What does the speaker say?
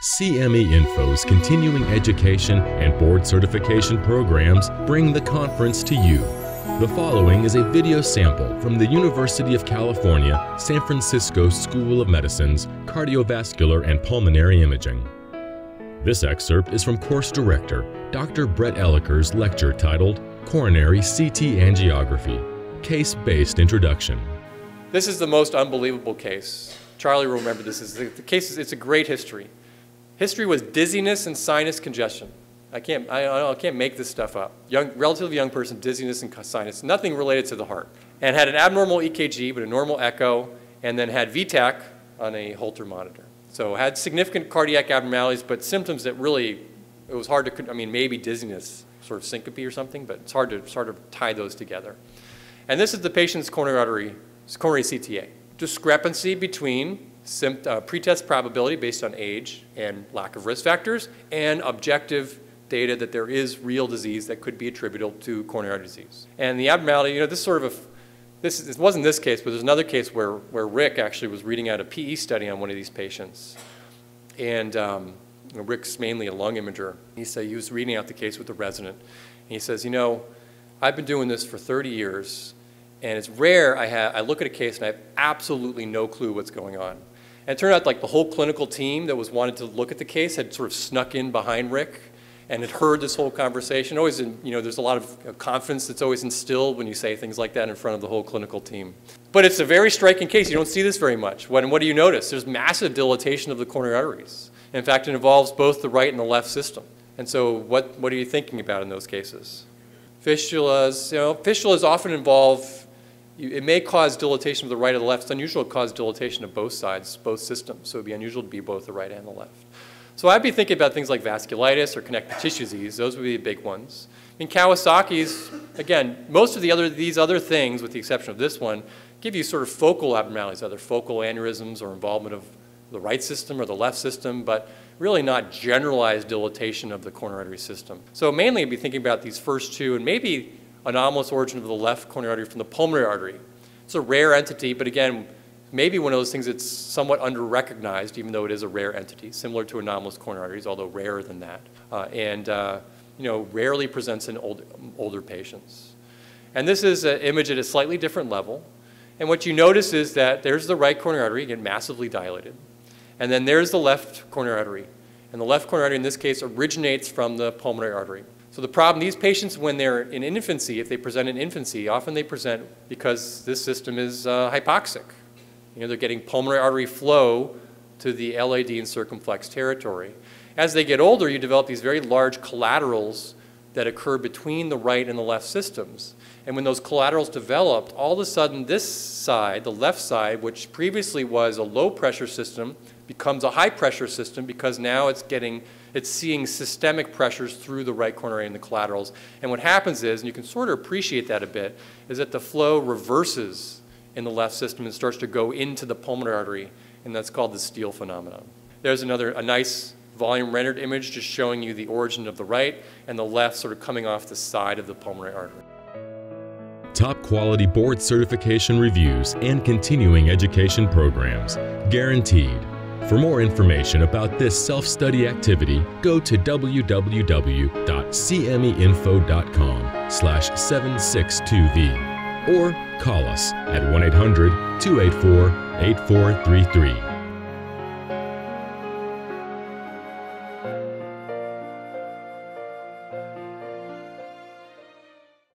CME Info's continuing education and board certification programs bring the conference to you. The following is a video sample from the University of California, San Francisco School of Medicine's Cardiovascular and Pulmonary Imaging. This excerpt is from course director Dr. Brett Elicker's lecture titled Coronary CT Angiography, Case-Based Introduction. This is the most unbelievable case. Charlie will remember this. Is the, the case is, it's a great history. History was dizziness and sinus congestion. I can't, I, I can't make this stuff up. Young, relatively young person, dizziness and sinus, nothing related to the heart. And had an abnormal EKG, but a normal echo, and then had V-tach on a Holter monitor. So had significant cardiac abnormalities, but symptoms that really, it was hard to, I mean, maybe dizziness, sort of syncope or something, but it's hard to sort of tie those together. And this is the patient's coronary artery, coronary CTA. Discrepancy between uh, pretest probability based on age and lack of risk factors, and objective data that there is real disease that could be attributable to coronary artery disease. And the abnormality, you know, this sort of a, this, this wasn't this case, but there's another case where, where Rick actually was reading out a PE study on one of these patients. And um, you know, Rick's mainly a lung imager. He said he was reading out the case with the resident. And he says, you know, I've been doing this for 30 years, and it's rare I, have, I look at a case and I have absolutely no clue what's going on. And it turned out like the whole clinical team that was wanted to look at the case had sort of snuck in behind Rick and had heard this whole conversation. Always, in, you know, there's a lot of uh, confidence that's always instilled when you say things like that in front of the whole clinical team. But it's a very striking case. You don't see this very much. What, what do you notice? There's massive dilatation of the coronary arteries. In fact, it involves both the right and the left system. And so what, what are you thinking about in those cases? Fistulas, you know, fistulas often involve it may cause dilatation of the right or the left. It's unusual to cause dilatation of both sides, both systems. So it would be unusual to be both the right and the left. So I'd be thinking about things like vasculitis or connective tissue disease. Those would be the big ones. In Kawasaki's, again, most of the other, these other things, with the exception of this one, give you sort of focal abnormalities, either focal aneurysms or involvement of the right system or the left system, but really not generalized dilatation of the coronary artery system. So mainly I'd be thinking about these first two and maybe anomalous origin of the left coronary artery from the pulmonary artery. It's a rare entity, but again, maybe one of those things that's somewhat under-recognized, even though it is a rare entity, similar to anomalous coronary arteries, although rarer than that, uh, and uh, you know, rarely presents in old, older patients. And this is an image at a slightly different level. And what you notice is that there's the right coronary artery, again, massively dilated. And then there's the left coronary artery. And the left coronary artery in this case originates from the pulmonary artery. So the problem, these patients, when they're in infancy, if they present in infancy, often they present because this system is uh, hypoxic. You know, they're getting pulmonary artery flow to the LAD and circumflex territory. As they get older, you develop these very large collaterals that occur between the right and the left systems. And when those collaterals developed, all of a sudden this side, the left side, which previously was a low pressure system, becomes a high pressure system because now it's getting it's seeing systemic pressures through the right coronary and the collaterals. And what happens is, and you can sort of appreciate that a bit, is that the flow reverses in the left system and starts to go into the pulmonary artery, and that's called the steal phenomenon. There's another, a nice volume rendered image just showing you the origin of the right and the left sort of coming off the side of the pulmonary artery. Top quality board certification reviews and continuing education programs. Guaranteed. For more information about this self-study activity, go to www.cmeinfo.com slash 762V or call us at 1-800-284-8433.